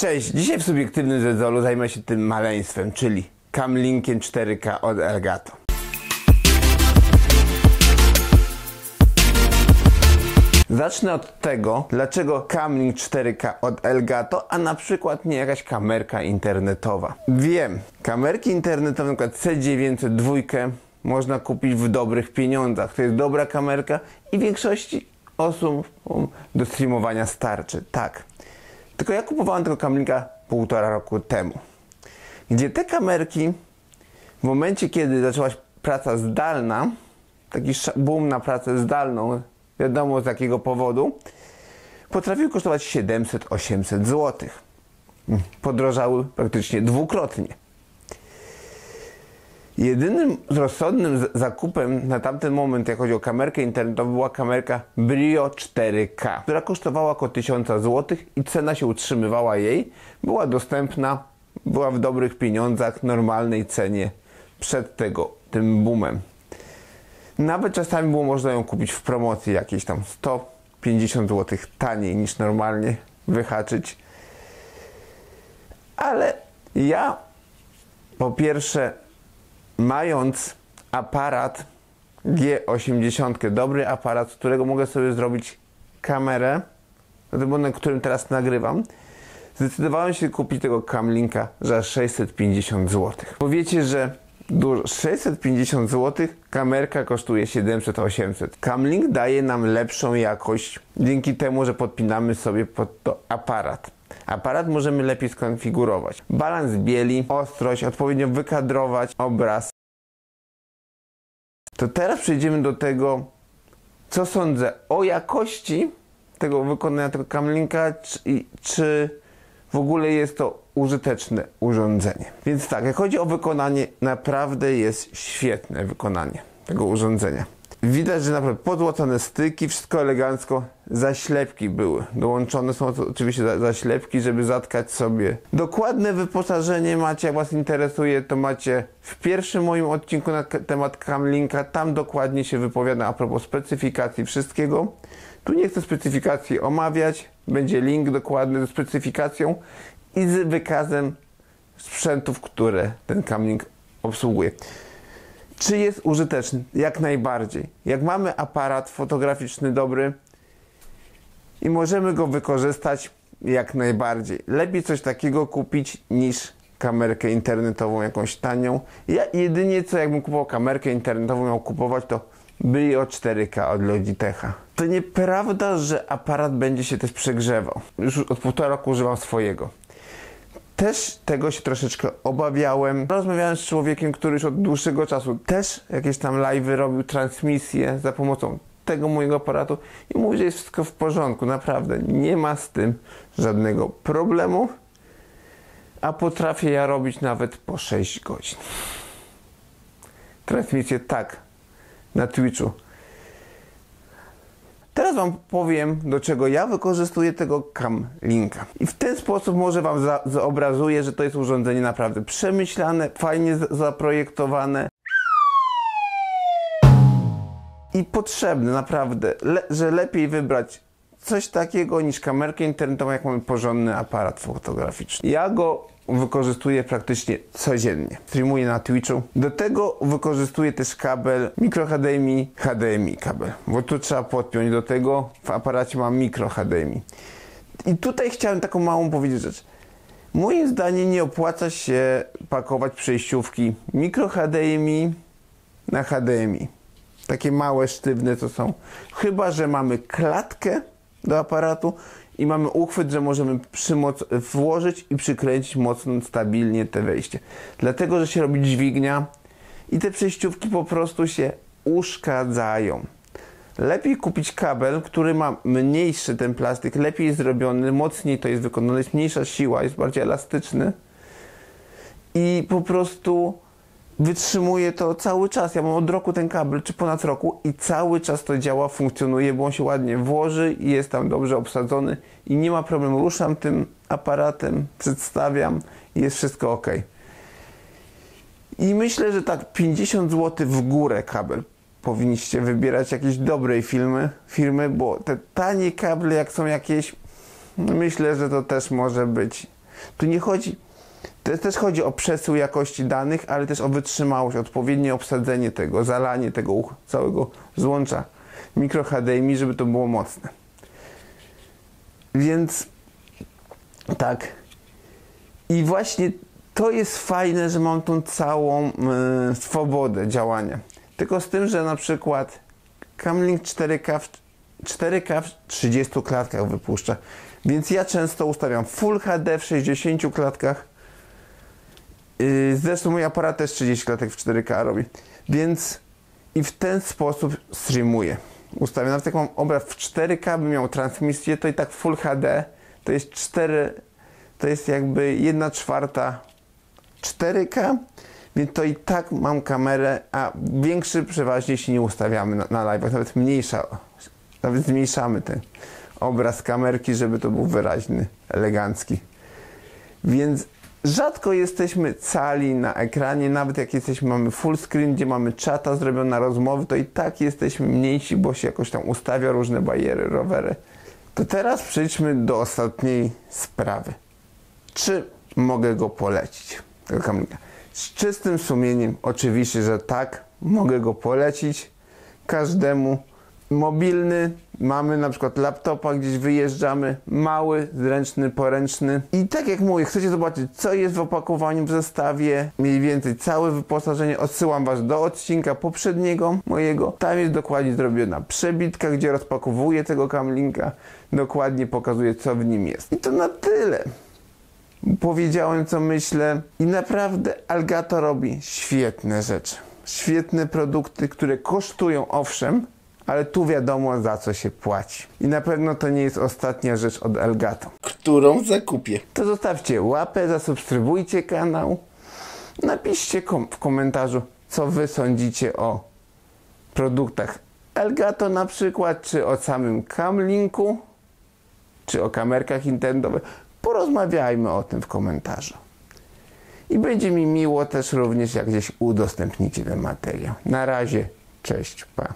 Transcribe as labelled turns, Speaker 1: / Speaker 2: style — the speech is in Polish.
Speaker 1: Cześć, dzisiaj w subiektywnym zezolu zajmę się tym maleństwem, czyli Camlinkiem 4K od Elgato. Zacznę od tego, dlaczego Camlink 4K od Elgato, a na przykład nie jakaś kamerka internetowa. Wiem, kamerki internetowe, np. C902 można kupić w dobrych pieniądzach. To jest dobra kamerka i większości osób do streamowania starczy. Tak. Tylko ja kupowałem tego Camlinka półtora roku temu. Gdzie te kamerki w momencie, kiedy zaczęłaś praca zdalna, taki boom na pracę zdalną, wiadomo z jakiego powodu, potrafiły kosztować 700-800 zł. Podrożały praktycznie dwukrotnie. Jedynym rozsądnym zakupem na tamten moment, jak chodzi o kamerkę internetową, była kamerka Brio 4K, która kosztowała około 1000 zł i cena się utrzymywała jej. Była dostępna, była w dobrych pieniądzach, normalnej cenie przed tego, tym boomem. Nawet czasami było można ją kupić w promocji jakieś tam 150 zł taniej niż normalnie wyhaczyć. Ale ja po pierwsze mając aparat G80, dobry aparat, z którego mogę sobie zrobić kamerę, na którym teraz nagrywam, zdecydowałem się kupić tego Camlinka za 650 zł. Powiecie, że dużo. 650 zł, kamerka kosztuje 700-800. Camlink daje nam lepszą jakość dzięki temu, że podpinamy sobie pod to aparat. Aparat możemy lepiej skonfigurować. Balans bieli, ostrość, odpowiednio wykadrować obraz. To teraz przejdziemy do tego, co sądzę o jakości tego wykonania tego Camlinka, czy, czy w ogóle jest to użyteczne urządzenie. Więc tak, jak chodzi o wykonanie, naprawdę jest świetne wykonanie tego urządzenia. Widać, że naprawdę podłocone styki, wszystko elegancko. Zaślepki były. Dołączone są oczywiście zaślepki, żeby zatkać sobie. Dokładne wyposażenie macie, jak Was interesuje, to macie w pierwszym moim odcinku na temat Camlinka. Tam dokładnie się wypowiada a propos specyfikacji wszystkiego. Tu nie chcę specyfikacji omawiać. Będzie link dokładny ze specyfikacją i z wykazem sprzętów, które ten Camlink obsługuje. Czy jest użyteczny? Jak najbardziej. Jak mamy aparat fotograficzny dobry i możemy go wykorzystać jak najbardziej. Lepiej coś takiego kupić niż kamerkę internetową jakąś tanią. Ja jedynie co jakbym kupował kamerkę internetową miał kupować to Brio 4K od Logitecha. To nieprawda, że aparat będzie się też przegrzewał. Już od półtora roku używam swojego też tego się troszeczkę obawiałem. Rozmawiałem z człowiekiem, który już od dłuższego czasu też jakieś tam live'y robił, transmisje za pomocą tego mojego aparatu i mówi, że jest wszystko w porządku, naprawdę. Nie ma z tym żadnego problemu, a potrafię ja robić nawet po 6 godzin. Transmisję tak na Twitchu Teraz Wam powiem, do czego ja wykorzystuję tego cam linka. I w ten sposób może Wam za zobrazuję, że to jest urządzenie naprawdę przemyślane, fajnie zaprojektowane i potrzebne naprawdę, Le że lepiej wybrać coś takiego niż kamerkę internetową, jak mamy porządny aparat fotograficzny. Ja go wykorzystuję praktycznie codziennie. Streamuję na Twitchu. Do tego wykorzystuję też kabel micro HDMI, HDMI kabel, bo tu trzeba podpiąć do tego. W aparacie mam micro HDMI. I tutaj chciałem taką małą powiedzieć rzecz. Moim zdaniem nie opłaca się pakować przejściówki micro HDMI na HDMI. Takie małe, sztywne to są. Chyba, że mamy klatkę do aparatu i mamy uchwyt, że możemy włożyć i przykręcić mocno, stabilnie te wejście. Dlatego, że się robi dźwignia i te przejściówki po prostu się uszkadzają. Lepiej kupić kabel, który ma mniejszy ten plastik, lepiej zrobiony, mocniej to jest wykonane, jest mniejsza siła, jest bardziej elastyczny i po prostu wytrzymuje to cały czas. Ja mam od roku ten kabel, czy ponad roku i cały czas to działa, funkcjonuje, bo on się ładnie włoży i jest tam dobrze obsadzony i nie ma problemu. Ruszam tym aparatem, przedstawiam i jest wszystko ok. I myślę, że tak 50 zł w górę kabel powinniście wybierać jakieś dobrej filmy, firmy, bo te tanie kable jak są jakieś, myślę, że to też może być Tu nie chodzi, to też chodzi o przesył jakości danych, ale też o wytrzymałość, odpowiednie obsadzenie tego, zalanie tego całego złącza mikro HDMI, żeby to było mocne. Więc tak. I właśnie to jest fajne, że mam tą całą y, swobodę działania. Tylko z tym, że na przykład Camlink 4K w, 4K w 30 klatkach wypuszcza. Więc ja często ustawiam Full HD w 60 klatkach. Yy, zresztą mój aparat też 30 klatek w 4K robi. Więc i w ten sposób streamuję. Ustawiam, nawet jak mam obraz w 4K, by miał transmisję, to i tak Full HD to jest 4, to jest jakby 1 czwarta 4K, więc to i tak mam kamerę, a większy przeważnie się nie ustawiamy na, na live, nawet mniejsza, nawet zmniejszamy ten obraz kamerki, żeby to był wyraźny, elegancki. Więc rzadko jesteśmy cali na ekranie, nawet jak jesteśmy, mamy full screen, gdzie mamy czata zrobione na rozmowy, to i tak jesteśmy mniejsi, bo się jakoś tam ustawia różne bariery, rowery. To teraz przejdźmy do ostatniej sprawy. Czy mogę go polecić, tego? Z czystym sumieniem, oczywiście, że tak, mogę go polecić każdemu. Mobilny, mamy na przykład laptopa, gdzieś wyjeżdżamy, mały, zręczny, poręczny. I tak jak mówię, chcecie zobaczyć, co jest w opakowaniu, w zestawie, mniej więcej całe wyposażenie, odsyłam Was do odcinka poprzedniego mojego. Tam jest dokładnie zrobiona przebitka, gdzie rozpakowuję tego kamlinka, dokładnie pokazuję, co w nim jest. I to na tyle powiedziałem, co myślę i naprawdę Algato robi świetne rzeczy. Świetne produkty, które kosztują owszem, ale tu wiadomo za co się płaci. I na pewno to nie jest ostatnia rzecz od Elgato, którą zakupię. To zostawcie łapę, zasubskrybujcie kanał, napiszcie kom- w komentarzu, co wy sądzicie o produktach Elgato na przykład, czy o samym Camlinku, czy o kamerkach intendowych. Porozmawiajmy o tym w komentarzu. I będzie mi miło też również, jak gdzieś udostępnicie ten materiał. Na razie, cześć, pa.